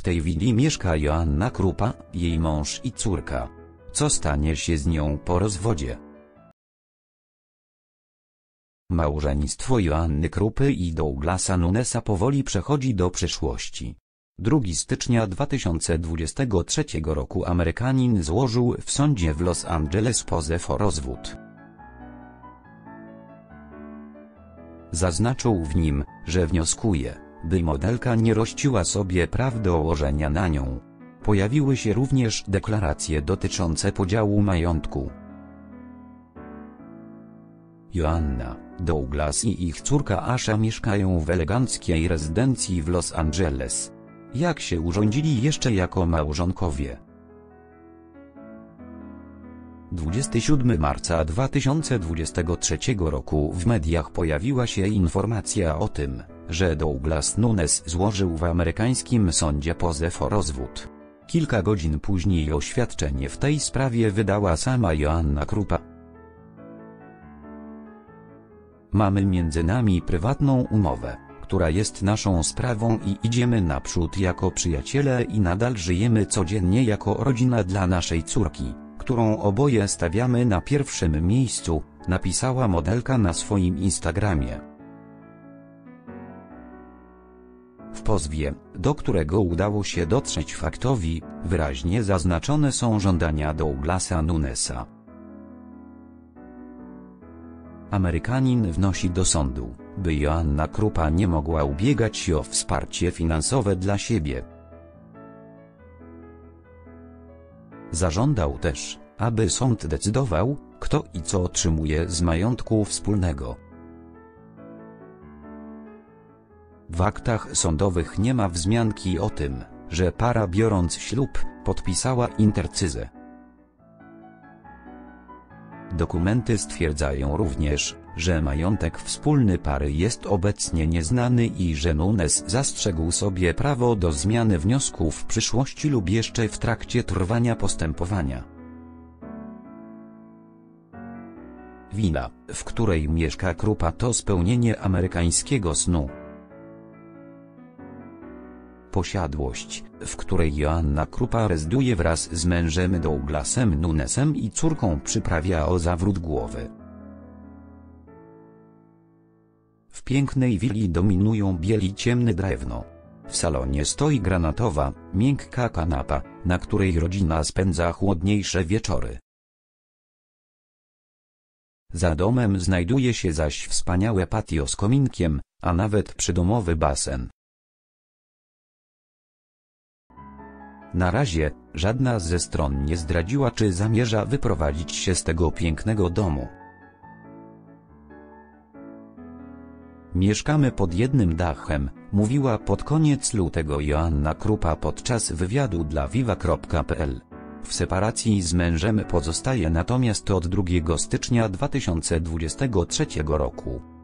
W tej willi mieszka Joanna Krupa, jej mąż i córka. Co stanie się z nią po rozwodzie? Małżeństwo Joanny Krupy i Douglasa Nunesa powoli przechodzi do przyszłości. 2 stycznia 2023 roku Amerykanin złożył w sądzie w Los Angeles pozew o rozwód. Zaznaczył w nim, że wnioskuje, by modelka nie rościła sobie praw do łożenia na nią. Pojawiły się również deklaracje dotyczące podziału majątku. Joanna, Douglas i ich córka Asha mieszkają w eleganckiej rezydencji w Los Angeles. Jak się urządzili jeszcze jako małżonkowie? 27 marca 2023 roku w mediach pojawiła się informacja o tym, że Douglas Nunes złożył w amerykańskim sądzie pozew o rozwód. Kilka godzin później oświadczenie w tej sprawie wydała sama Joanna Krupa. Mamy między nami prywatną umowę, która jest naszą sprawą i idziemy naprzód jako przyjaciele i nadal żyjemy codziennie jako rodzina dla naszej córki, którą oboje stawiamy na pierwszym miejscu, napisała modelka na swoim Instagramie. Pozwie, do którego udało się dotrzeć faktowi, wyraźnie zaznaczone są żądania Douglasa Nunesa. Amerykanin wnosi do sądu, by Joanna Krupa nie mogła ubiegać się o wsparcie finansowe dla siebie. Zażądał też, aby sąd decydował, kto i co otrzymuje z majątku wspólnego. W aktach sądowych nie ma wzmianki o tym, że para biorąc ślub, podpisała intercyzę. Dokumenty stwierdzają również, że majątek wspólny pary jest obecnie nieznany i że Nunes zastrzegł sobie prawo do zmiany wniosku w przyszłości lub jeszcze w trakcie trwania postępowania. Wina, w której mieszka Krupa to spełnienie amerykańskiego snu. Posiadłość, w której Joanna Krupa rezyduje wraz z mężem Douglasem Nunesem i córką przyprawia o zawrót głowy. W pięknej willi dominują bieli ciemne drewno. W salonie stoi granatowa, miękka kanapa, na której rodzina spędza chłodniejsze wieczory. Za domem znajduje się zaś wspaniałe patio z kominkiem, a nawet przydomowy basen. Na razie, żadna ze stron nie zdradziła czy zamierza wyprowadzić się z tego pięknego domu. Mieszkamy pod jednym dachem, mówiła pod koniec lutego Joanna Krupa podczas wywiadu dla viva.pl. W separacji z mężem pozostaje natomiast od 2 stycznia 2023 roku.